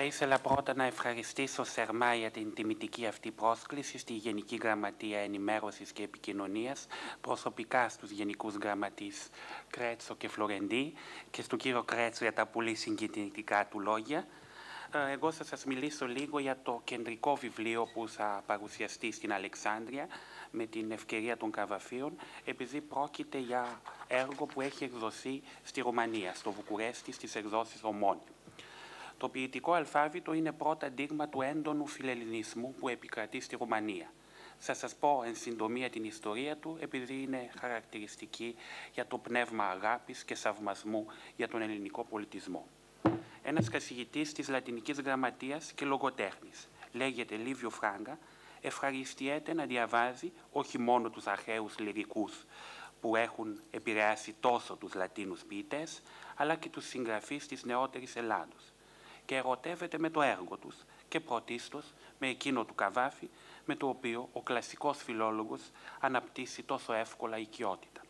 Θα ήθελα πρώτα να ευχαριστήσω θερμά για την τιμητική αυτή πρόσκληση στη Γενική Γραμματεία Ενημέρωσης και Επικοινωνίας, προσωπικά στους Γενικούς Γραμματείς Κρέτσο και Φλωρεντή και στον κύριο Κρέτσο για τα πολύ συγκινητικά του λόγια. Ε, εγώ θα σας μιλήσω λίγο για το κεντρικό βιβλίο που θα παρουσιαστεί στην Αλεξάνδρεια με την ευκαιρία των Καβαφίων, επειδή πρόκειται για έργο που έχει εκδοθεί στη Ρουμανία, στο Βουκουρέστι, στις εκδόσεις Ομόνιου. Το ποιητικό αλφάβητο είναι πρώτα δείγμα του έντονου φιλελληνισμού που επικρατεί στη Ρουμανία. Θα σας πω εν συντομία την ιστορία του, επειδή είναι χαρακτηριστική για το πνεύμα αγάπης και σαυμασμού για τον ελληνικό πολιτισμό. Ένας καθηγητής της Λατινικής Γραμματείας και λογοτέχνης, λέγεται Λίβιο Φράγκα, ευχαριστιέται να διαβάζει όχι μόνο τους αρχαίους λυρικούς που έχουν επηρεάσει τόσο τους Λατίνους ποιητές, αλλά και τους συγγραφείς της νεότερης Ελλάδος και ερωτεύεται με το έργο τους και πρωτίστως με εκείνο του Καβάφη, με το οποίο ο κλασικός φιλόλογος αναπτύσσει τόσο εύκολα οικειότητα.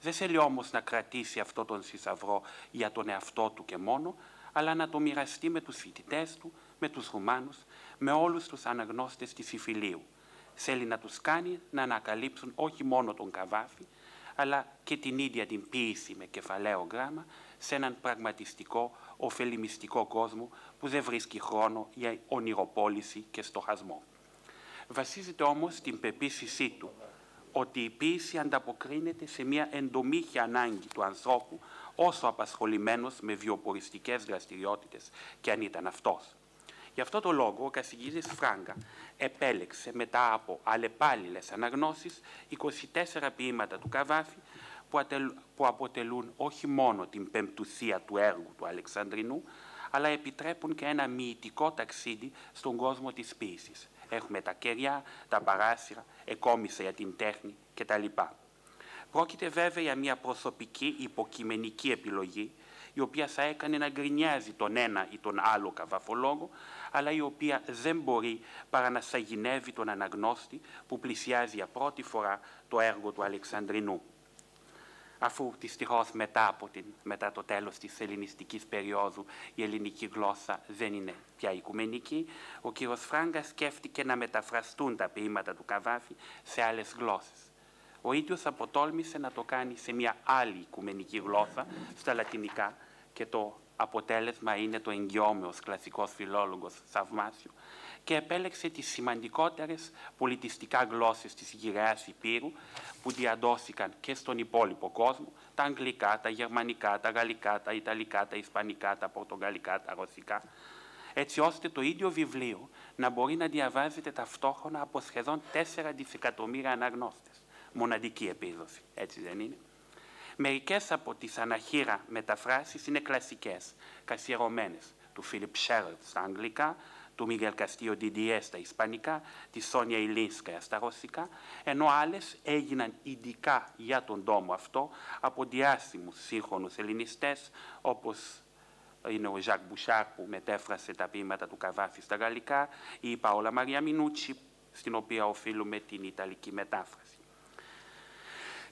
Δεν θέλει όμως να κρατήσει αυτό τον θησαυρό για τον εαυτό του και μόνο, αλλά να το μοιραστεί με τους φοιτητές του, με τους Ρουμάνους, με όλους τους αναγνώστες της Ιφιλίου. Θέλει να τους κάνει να ανακαλύψουν όχι μόνο τον Καβάφη, αλλά και την ίδια την ποίηση με κεφαλαίο γράμμα σε έναν πραγματιστικό, ωφελημιστικό κόσμο που δεν βρίσκει χρόνο για ονειροπόληση και στοχασμό. Βασίζεται όμως στην πεποίθησή του ότι η ποίηση ανταποκρίνεται σε μια εντομήχια ανάγκη του ανθρώπου όσο απασχολημένος με βιοποριστικές δραστηριότητες και αν ήταν αυτός. Γι' αυτό το λόγο ο καθηγητής Φράγκα επέλεξε μετά από αλλεπάλληλες αναγνώσεις 24 ποίηματα του Καβάφη που αποτελούν όχι μόνο την πεμπτουσία του έργου του Αλεξανδρινού, αλλά επιτρέπουν και ένα μυητικό ταξίδι στον κόσμο της ποίησης. Έχουμε τα κεριά, τα παράσυρα, εκόμισα για την τέχνη κτλ. Πρόκειται βέβαια για μια προσωπική υποκειμενική επιλογή, η οποία θα έκανε να γκρινιάζει τον ένα ή τον άλλο καβαφολόγο, αλλά η οποία δεν μπορεί παρά να σαγηνεύει τον αναγνώστη που πλησιάζει για πρώτη φορά το έργο του Αλεξανδρινού αφού δυστυχώς μετά, από την, μετά το τέλος της ελληνιστικής περίοδου η ελληνική γλώσσα δεν είναι πια οικουμενική, ο κ. Φράγκα σκέφτηκε να μεταφραστούν τα ποίηματα του Καβάφη σε άλλες γλώσσες. Ο ίδιος αποτόλμησε να το κάνει σε μια άλλη οικουμενική γλώσσα, στα λατινικά, και το αποτέλεσμα είναι το εγγυόμενος κλασικός φιλόλογος θαυμάσιο, και επέλεξε τις σημαντικότερες πολιτιστικά γλώσσες της γυραιάς Υπήρου που διαδόθηκαν και στον υπόλοιπο κόσμο, τα αγγλικά, τα γερμανικά, τα γαλλικά, τα ιταλικά, τα ισπανικά, τα πορτογαλικά, τα ρωσικά, έτσι ώστε το ίδιο βιβλίο να μπορεί να διαβάζεται ταυτόχρονα από σχεδόν 4 δισεκατομμύρια αναγνώστες. Μοναδική επίδοση, έτσι δεν είναι; Μερικές από τις αναχείρα μεταφράσεις είναι κλασικές, καθιερωμένες, του Φίλιπ Σέρλ στα αγγλικά, του Μίγελ Καστίο Διντιέ στα Ισπανικά, τη Σόνια Ηλίνσκα στα Ρωσικά, ενώ άλλες έγιναν ειδικά για τον τόμο αυτό από διάσημους σύγχρονους ελληνιστές, όπως είναι ο Ζακ Μπουσάρ που μετέφρασε τα ποίηματα του Καβάφη στα γαλλικά, ή η Παόλα Μαρία Μινούτσι, στην οποία οφείλουμε την Ιταλική μετάφραση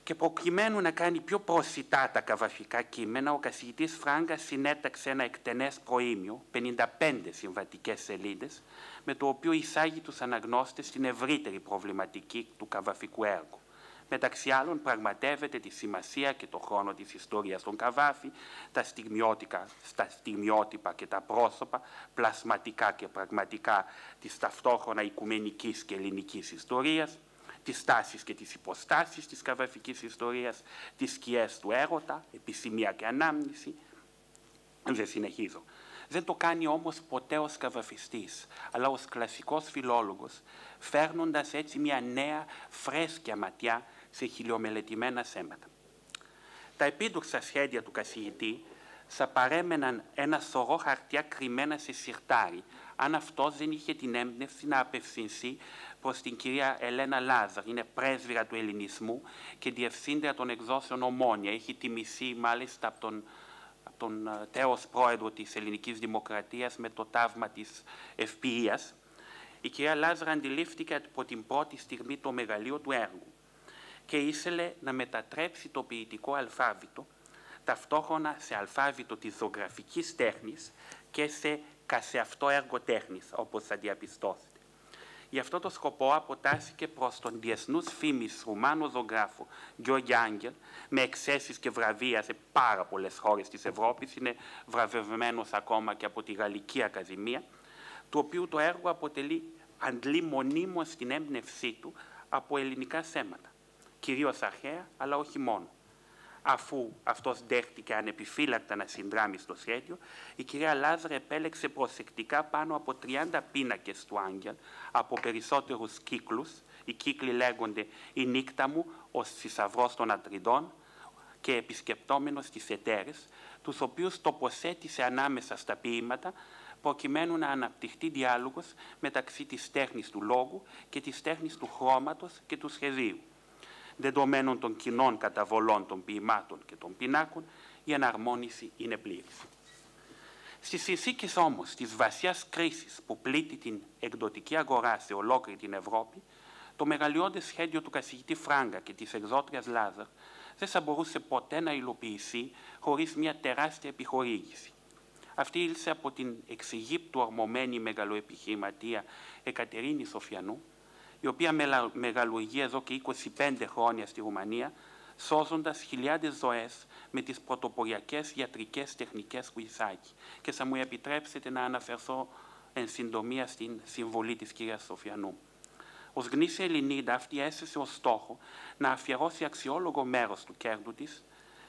και προκειμένου να κάνει πιο προσιτά τα καβαφικά κείμενα, ο καθηγητής Φράγκα συνέταξε ένα εκτενές προήμιο, 55 συμβατικές σελίδες, με το οποίο εισάγει τους αναγνώστες στην ευρύτερη προβληματική του καβαφικού έργου. Μεταξύ άλλων πραγματεύεται τη σημασία και το χρόνο της ιστορίας των Καβάφη, τα, στα στιγμιότυπα και τα πρόσωπα, πλασματικά και πραγματικά της ταυτόχρονα οικουμενικής και ελληνικής ιστορίας, τις τάσεις και τις υποστάσεις της καβαφικής ιστορίας, τις σκιές του έρωτα, επισημία και ανάμνηση. Δεν συνεχίζω. Δεν το κάνει όμως ποτέ ως καβαφιστής, αλλά ως κλασικός φιλόλογος, φέρνοντας έτσι μια νέα φρέσκια ματιά σε χιλιομελετημένα θέματα. Τα επίδοξα σχέδια του καθηγητή θα παρέμεναν ένα σωρό χαρτιά κρυμμένα σε σιρτάρι, αν αυτός δεν είχε την έμπνευση να απευθυνθεί προς την κυρία Ελένα Λάζαρ, είναι πρέσβυρα του ελληνισμού και διευθύντρια των εκδόσεων Ομόνια. Έχει τιμηθεί μάλιστα από τον, από τον ε, τέος πρόεδρο της ελληνικής δημοκρατίας με το ταύμα της ευποιίας. Η κυρία Λάζαρ αντιλήφθηκε από την πρώτη στιγμή το μεγαλείο του έργου και ήθελε να μετατρέψει το ποιητικό αλφάβητο ταυτόχρονα σε αλφάβητο της ζωγραφικής τέχνης και σε κασεαυτό έργο τέχνης, όπως θα διαπιστώσετε. Γι' αυτό το σκοπό αποτάθηκε προς τον διεθνούς φήμης Ρουμάνο ζωγράφο Γιώργη Άγγελ, με εξέσεις και βραβεία σε πάρα πολλές χώρες της Ευρώπης, είναι βραβευμένος ακόμα και από τη Γαλλική Ακαδημία, του οποίου το έργο αποτελεί αντλεί μονίμως στην έμπνευσή του από ελληνικά θέματα, κυρίως αρχαία, αλλά όχι μόνο. Αφού αυτός δέχτηκε ανεπιφύλακτα να συνδράμει στο σχέδιο, η κυρία Λάζρα επέλεξε προσεκτικά πάνω από 30 πίνακες του Άγγελ από περισσότερους κύκλους. Οι κύκλοι λέγονται «Η νύχτα μου, ο θησαυρός των Ατριδών» και επισκεπτόμενος τις εταίρες, τους οποίους τοποθέτησε ανάμεσα στα ποίηματα προκειμένου να αναπτυχθεί διάλογος μεταξύ της τέχνης του λόγου και της τέχνης του χρώματος και του σχεδίου. Δεδομένων των κοινών καταβολών των ποιημάτων και των πινάκων, η εναρμόνιση είναι πλήρης. Στις συνθήκες όμως της βασιάς κρίσης που πλήττει την εκδοτική αγορά σε ολόκληρη την Ευρώπη, το μεγαλειώδες σχέδιο του καθηγητή Φράγκα και της εκδότριας Λάζαρ δεν θα μπορούσε ποτέ να υλοποιηθεί χωρίς μια τεράστια επιχορήγηση. Αυτή ήλθε από την εξηγύπτου ορμωμένη μεγαλοεπιχειρηματία Εκατερίνη Σοφιανού, η οποία μεγαλουργεί εδώ και 25 χρόνια στη Ρουμανία, σώζοντας χιλιάδες ζωές με τις πρωτοποριακές ιατρικές τεχνικές που εισάγει. Και θα μου επιτρέψετε να αναφερθώ εν συντομία στην συμβολή της κυρίας Σοφιανού. Ω γνήσια Ελληνίδα αυτή έστησε ως στόχο να αφιερώσει αξιόλογο μέρος του κέρδου της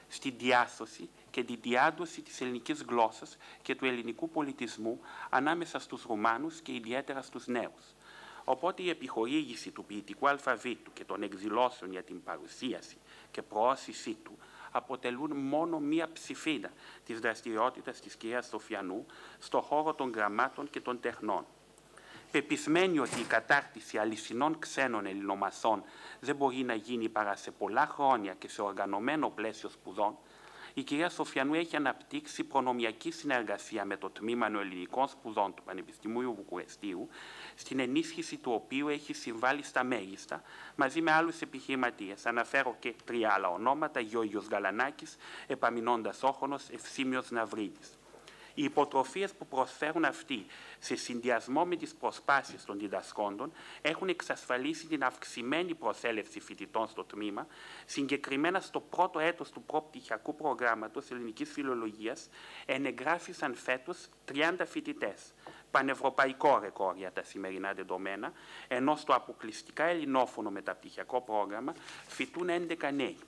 στη διάσωση και τη διάδοση της ελληνικής γλώσσας και του ελληνικού πολιτισμού ανάμεσα στους Ρουμάνους και ιδιαίτερα στους νέους. Οπότε η επιχορήγηση του ποιητικού αλφαβήτου και των εκδηλώσεων για την παρουσίαση και προώθησή του αποτελούν μόνο μία ψηφίδα της δραστηριότητας της κυρίας Σοφιανού στο χώρο των γραμμάτων και των τεχνών. Πεπισμένη ότι η κατάρτιση αληθινών ξένων ελληνομαθών δεν μπορεί να γίνει παρά σε πολλά χρόνια και σε οργανωμένο πλαίσιο σπουδών, η κυρία Σοφιανού έχει αναπτύξει προνομιακή συνεργασία με το Τμήμα Νοελληνικών Σπουδών του Πανεπιστημίου Βουκουρεστίου, στην ενίσχυση του οποίου έχει συμβάλει στα μέγιστα μαζί με άλλους επιχειρηματίες. Αναφέρω και τρία άλλα ονόματα: Γιώργος Γαλανάκης, Επαμεινώντας Όχονο, Ευσήμιο Ναυρίδης. Οι υποτροφίες που προσφέρουν αυτοί σε συνδυασμό με τις προσπάσεις των διδασκόντων έχουν εξασφαλίσει την αυξημένη προσέλευση φοιτητών στο τμήμα, συγκεκριμένα στο πρώτο έτος του προπτυχιακού προγράμματος ελληνικής φιλολογίας ενεγράφησαν φέτος 30 φοιτητές. Πανευρωπαϊκό ρεκόρ για τα σημερινά δεδομένα, ενώ στο αποκλειστικά ελληνόφωνο μεταπτυχιακό πρόγραμμα φοιτούν 11 νέοι.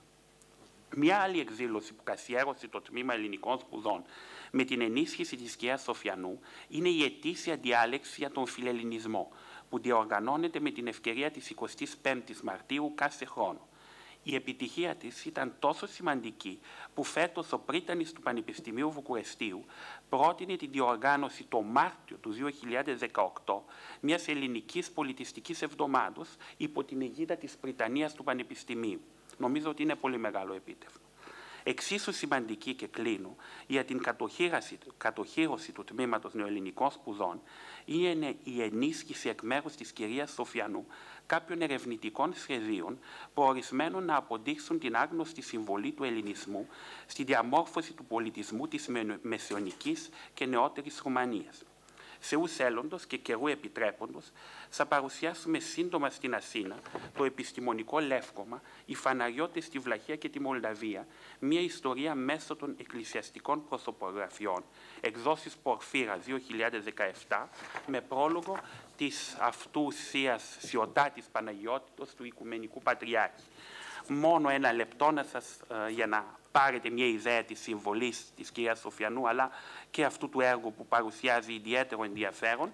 Μια άλλη εκδήλωση που καθιέρωσε το Τμήμα Ελληνικών Σπουδών με την ενίσχυση της κυρίας Σοφιανού είναι η ετήσια διάλεξη για τον φιλελληνισμό που διοργανώνεται με την ευκαιρία της 25ης Μαρτίου κάθε χρόνο. Η επιτυχία της ήταν τόσο σημαντική που φέτος ο πρίτανης του Πανεπιστημίου Βουκουρεστίου πρότεινε τη διοργάνωση το Μάρτιο του 2018 μιας ελληνικής πολιτιστικής εβδομάδος υπό την αιγίδα της Πριτανίας του Πανεπιστημίου. Νομίζω ότι είναι πολύ μεγάλο επίτευγμα. Εξίσου σημαντική και κλείνω για την κατοχήρωση του τμήματος νεοελληνικών σπουδών είναι η ενίσχυση εκ μέρους της κυρίας Σοφιανού κάποιων ερευνητικών σχεδίων προορισμένων να αποδείξουν την άγνωστη συμβολή του ελληνισμού στη διαμόρφωση του πολιτισμού της μεσαιωνικής και νεότερης Ρουμανίας. Θεούς έλλοντο και καιρού επιτρέποντος, θα παρουσιάσουμε σύντομα στην Αθήνα το επιστημονικό λεύκομα «Οι Φαναριώτες στη Βλαχία και τη Μολδαβία», μια ιστορία μέσω των εκκλησιαστικών προσωπογραφιών, εκδόσεις Πορφύρα 2017, με πρόλογο της αυτού θείας Σιωτάτης Παναγιώτητος του Οικουμενικού Πατριάρχη. Μόνο ένα λεπτό να σας, ε, για να πάρετε μια ιδέα της συμβολής της κυρίας Σοφιανού, αλλά και αυτού του έργου που παρουσιάζει ιδιαίτερο ενδιαφέρον,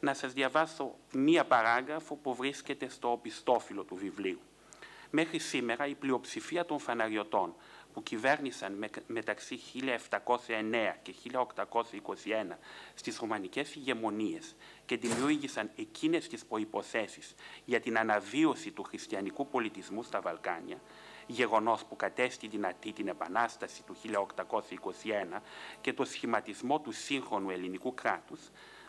να σας διαβάσω μία παράγραφο που βρίσκεται στο οπιστόφυλλο του βιβλίου. Μέχρι σήμερα η πλειοψηφία των φαναριωτών που κυβέρνησαν μεταξύ 1709 και 1821 στις ρωμανικές ηγεμονίες και δημιούργησαν εκείνες τις προϋποθέσεις για την αναβίωση του χριστιανικού πολιτισμού στα Βαλκάνια, γεγονός που κατέστη δυνατή την Επανάσταση του 1821 και το σχηματισμό του σύγχρονου ελληνικού κράτους,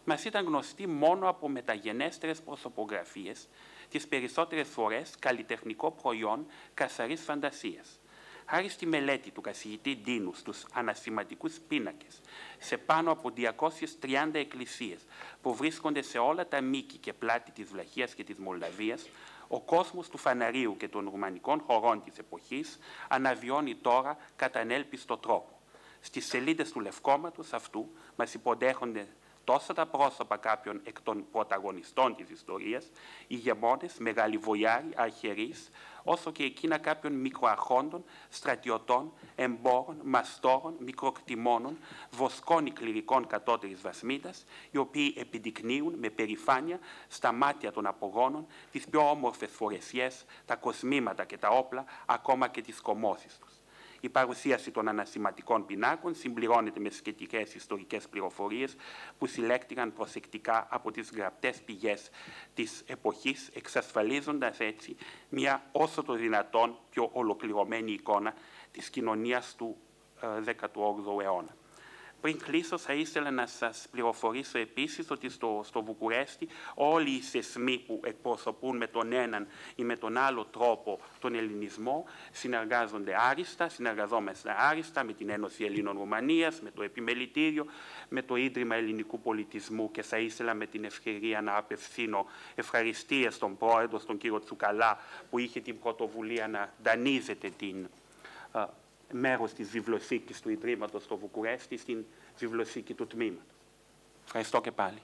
μας ήταν γνωστή μόνο από μεταγενέστερες προσωπογραφίες, τις περισσότερες φορές καλλιτεχνικό προϊόν καθαρής φαντασίας. Χάρη στη μελέτη του καθηγητή Ντίνου στους ανασηματικούς πίνακες σε πάνω από 230 εκκλησίες που βρίσκονται σε όλα τα μήκη και πλάτη της Βλαχίας και της Μολδαβίας, ο κόσμος του φαναρίου και των ρουμανικών χωρών της εποχής αναβιώνει τώρα κατά ανέλπιστο τρόπο. Στις σελίδες του λευκόματος αυτού μας υποδέχονται τόσο τα πρόσωπα κάποιων εκ των πρωταγωνιστών της ιστορίας, ηγεμόνες, μεγαλειβοιάροι, αρχαιρείς, όσο και εκείνα κάποιων μικροαρχόντων, στρατιωτών, εμπόρων, μαστόρων, μικροκτημόνων, βοσκών κληρικών κατώτερης βασμίδας, οι οποίοι επιδεικνύουν με περηφάνεια στα μάτια των απογόνων τις πιο όμορφες φορεσιές, τα κοσμήματα και τα όπλα, ακόμα και τις κομμώσεις τους. Η παρουσίαση των ανασηματικών πινάκων συμπληρώνεται με σχετικές ιστορικές πληροφορίες που συλλέκτηκαν προσεκτικά από τις γραπτές πηγές της εποχής, εξασφαλίζοντας έτσι μια όσο το δυνατόν πιο ολοκληρωμένη εικόνα της κοινωνίας του 18ου ε, αιώνα. Πριν κλείσω, θα ήθελα να σας πληροφορήσω επίσης ότι στο, στο Βουκουρέστι όλοι οι θεσμοί που εκπροσωπούν με τον έναν ή με τον άλλο τρόπο τον ελληνισμό συνεργάζονται άριστα, συνεργαζόμαστε άριστα με την Ένωση Ελλήνων Ρουμανίας, με το Επιμελητήριο, με το Ίδρυμα Ελληνικού Πολιτισμού και θα ήθελα με την ευκαιρία να απευθύνω ευχαριστίες στον πρόεδρο, στον κύριο Τσουκαλά, που είχε την πρωτοβουλία να δανείζεται την μέρος της βιβλιοθήκης του Ιδρύματος στο Βουκουρέστι στην βιβλιοθήκη του τμήματος. Ευχαριστώ και πάλι.